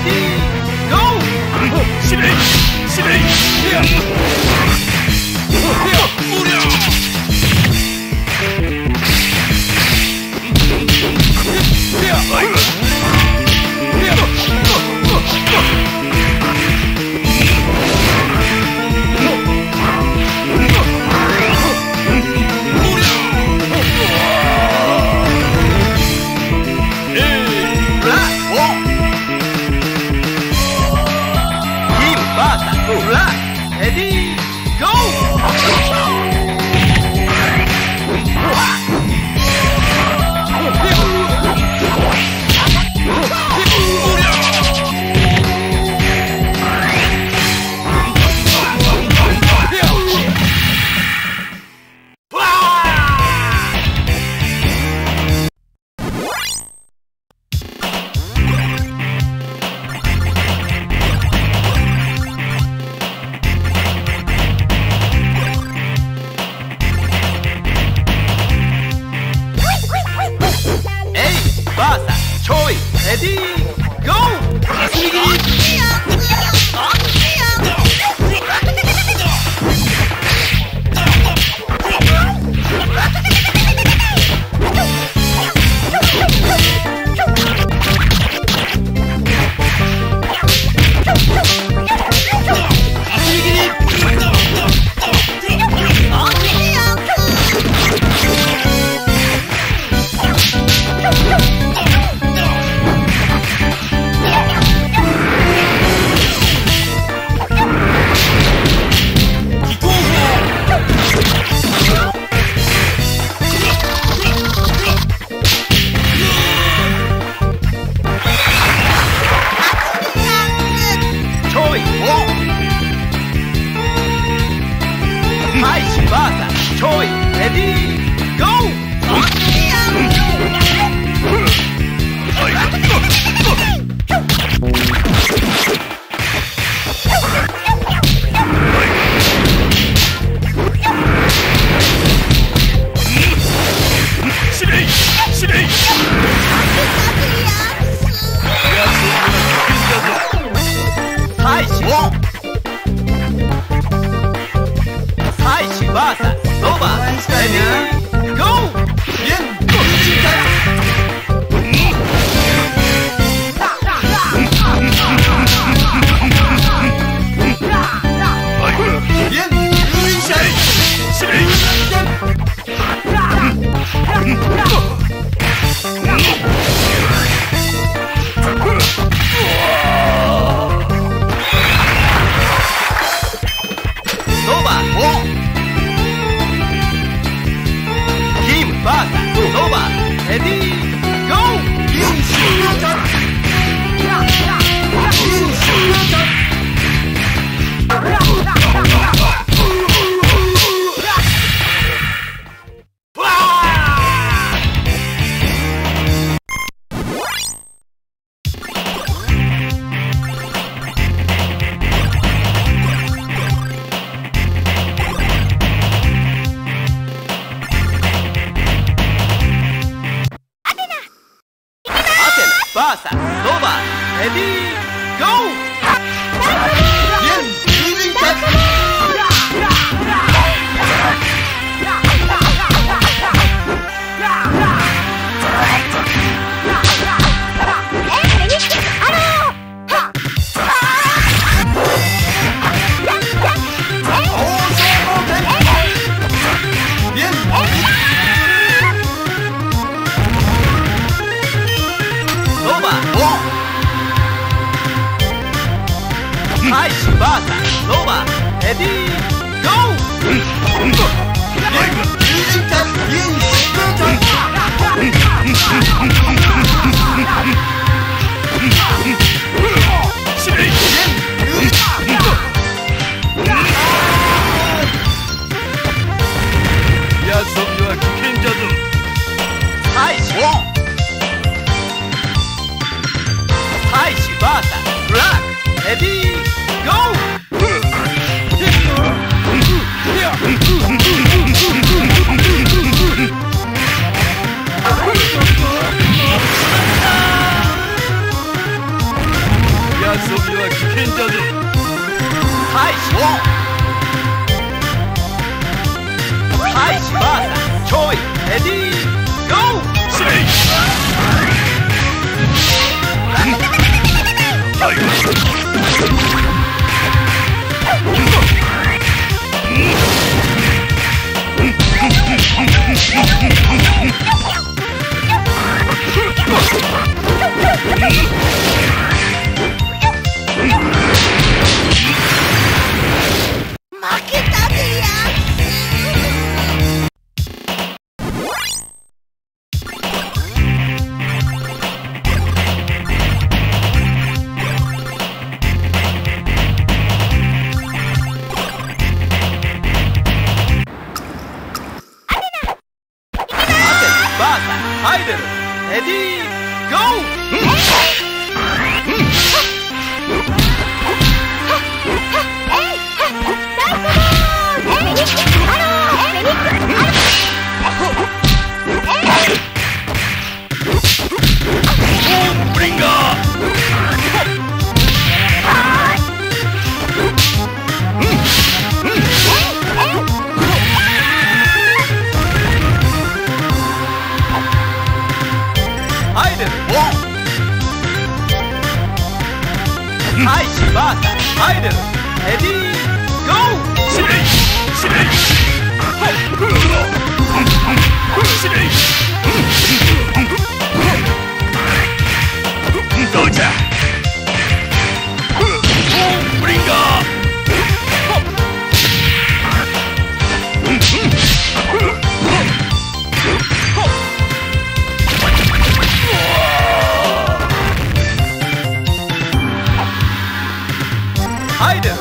はいバーサロ go! ラッシアイデル。レディーゴー。しれいしれい。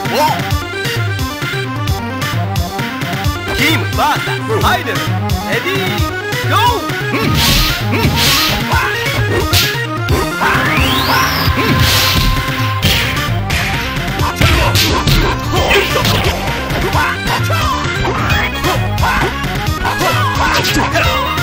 キムバーサハイドルレディーゴー Get on!